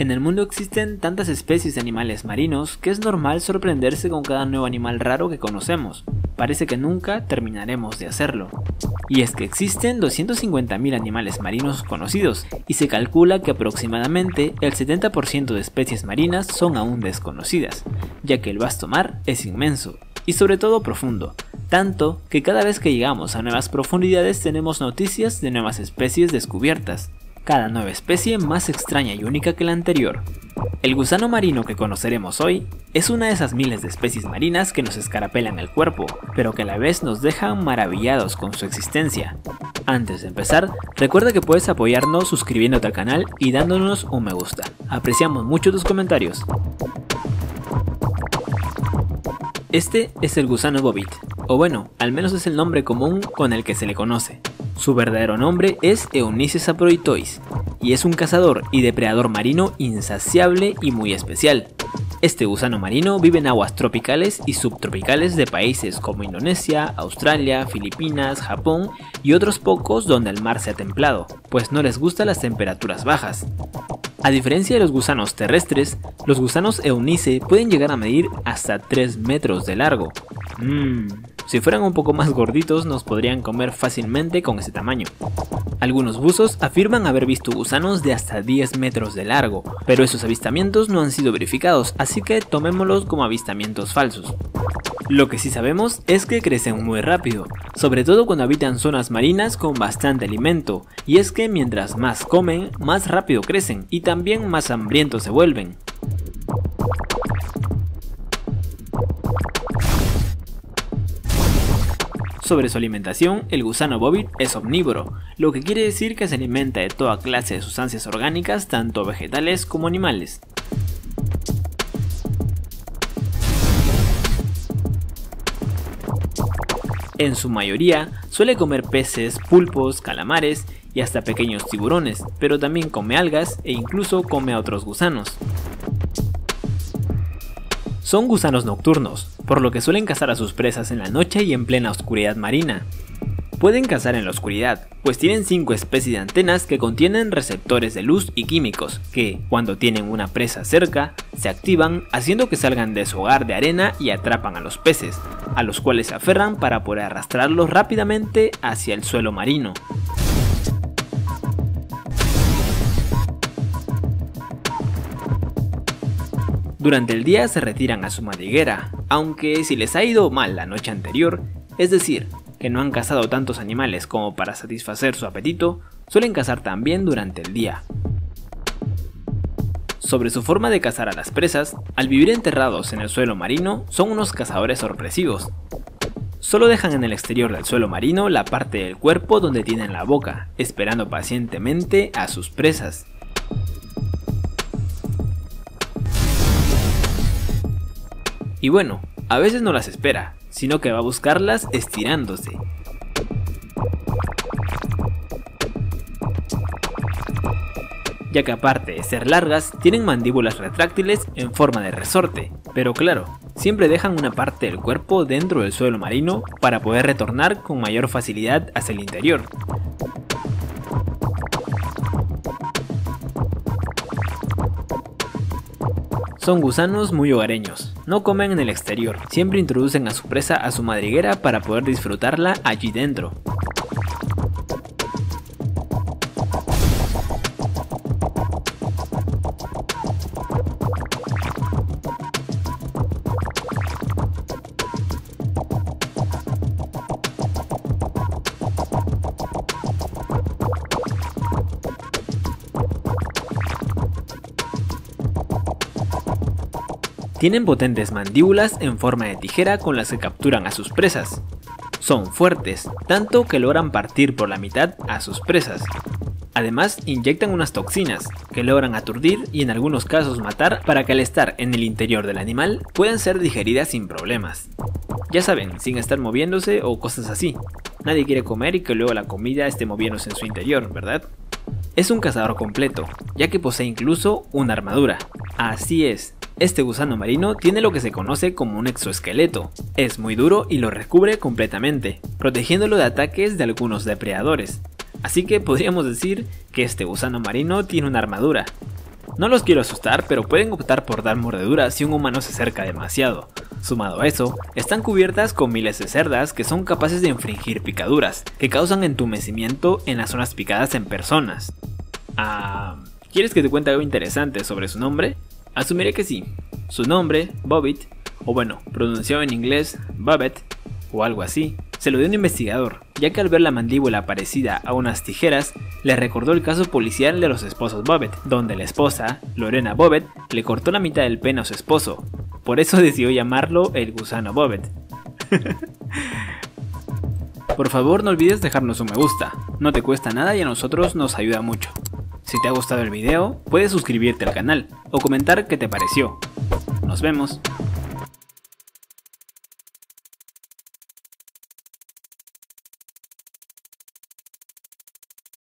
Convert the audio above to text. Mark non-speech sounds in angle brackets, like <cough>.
En el mundo existen tantas especies de animales marinos que es normal sorprenderse con cada nuevo animal raro que conocemos. Parece que nunca terminaremos de hacerlo. Y es que existen 250.000 animales marinos conocidos y se calcula que aproximadamente el 70% de especies marinas son aún desconocidas, ya que el vasto mar es inmenso y sobre todo profundo, tanto que cada vez que llegamos a nuevas profundidades tenemos noticias de nuevas especies descubiertas cada nueva especie más extraña y única que la anterior. El gusano marino que conoceremos hoy es una de esas miles de especies marinas que nos escarapelan el cuerpo, pero que a la vez nos dejan maravillados con su existencia. Antes de empezar, recuerda que puedes apoyarnos suscribiéndote al canal y dándonos un me gusta. Apreciamos mucho tus comentarios. Este es el gusano bobit, o bueno, al menos es el nombre común con el que se le conoce. Su verdadero nombre es Eunice saproitois y es un cazador y depredador marino insaciable y muy especial. Este gusano marino vive en aguas tropicales y subtropicales de países como Indonesia, Australia, Filipinas, Japón y otros pocos donde el mar se ha templado, pues no les gustan las temperaturas bajas. A diferencia de los gusanos terrestres, los gusanos Eunice pueden llegar a medir hasta 3 metros de largo. Mmm, si fueran un poco más gorditos nos podrían comer fácilmente con ese tamaño. Algunos buzos afirman haber visto gusanos de hasta 10 metros de largo, pero esos avistamientos no han sido verificados, así que tomémoslos como avistamientos falsos. Lo que sí sabemos es que crecen muy rápido, sobre todo cuando habitan zonas marinas con bastante alimento, y es que mientras más comen, más rápido crecen y también más hambrientos se vuelven. Sobre su alimentación, el gusano bobit es omnívoro, lo que quiere decir que se alimenta de toda clase de sustancias orgánicas, tanto vegetales como animales. En su mayoría, suele comer peces, pulpos, calamares y hasta pequeños tiburones, pero también come algas e incluso come a otros gusanos. Son gusanos nocturnos, por lo que suelen cazar a sus presas en la noche y en plena oscuridad marina. Pueden cazar en la oscuridad, pues tienen 5 especies de antenas que contienen receptores de luz y químicos, que, cuando tienen una presa cerca, se activan haciendo que salgan de su hogar de arena y atrapan a los peces, a los cuales se aferran para poder arrastrarlos rápidamente hacia el suelo marino. Durante el día se retiran a su madriguera, aunque si les ha ido mal la noche anterior, es decir, que no han cazado tantos animales como para satisfacer su apetito, suelen cazar también durante el día. Sobre su forma de cazar a las presas, al vivir enterrados en el suelo marino, son unos cazadores sorpresivos. Solo dejan en el exterior del suelo marino la parte del cuerpo donde tienen la boca, esperando pacientemente a sus presas. Y bueno, a veces no las espera, sino que va a buscarlas estirándose. Ya que aparte de ser largas, tienen mandíbulas retráctiles en forma de resorte, pero claro, siempre dejan una parte del cuerpo dentro del suelo marino para poder retornar con mayor facilidad hacia el interior. Son gusanos muy hogareños, no comen en el exterior, siempre introducen a su presa a su madriguera para poder disfrutarla allí dentro. Tienen potentes mandíbulas en forma de tijera con las que capturan a sus presas. Son fuertes, tanto que logran partir por la mitad a sus presas. Además, inyectan unas toxinas que logran aturdir y en algunos casos matar para que al estar en el interior del animal puedan ser digeridas sin problemas. Ya saben, sin estar moviéndose o cosas así. Nadie quiere comer y que luego la comida esté moviéndose en su interior, ¿verdad? Es un cazador completo, ya que posee incluso una armadura. Así es, este gusano marino tiene lo que se conoce como un exoesqueleto. Es muy duro y lo recubre completamente, protegiéndolo de ataques de algunos depredadores. Así que podríamos decir que este gusano marino tiene una armadura. No los quiero asustar, pero pueden optar por dar mordeduras si un humano se acerca demasiado. Sumado a eso, están cubiertas con miles de cerdas que son capaces de infringir picaduras, que causan entumecimiento en las zonas picadas en personas. Ah, ¿quieres que te cuente algo interesante sobre su nombre? Asumiré que sí. Su nombre, Bobbit, o bueno, pronunciado en inglés, Bobbit, o algo así, se lo dio un investigador, ya que al ver la mandíbula parecida a unas tijeras, le recordó el caso policial de los esposos Bobet, donde la esposa, Lorena Bobet, le cortó la mitad del pene a su esposo. Por eso decidió llamarlo el gusano Bobet. <laughs> Por favor no olvides dejarnos un me gusta, no te cuesta nada y a nosotros nos ayuda mucho. Si te ha gustado el video, puedes suscribirte al canal o comentar qué te pareció. Nos vemos.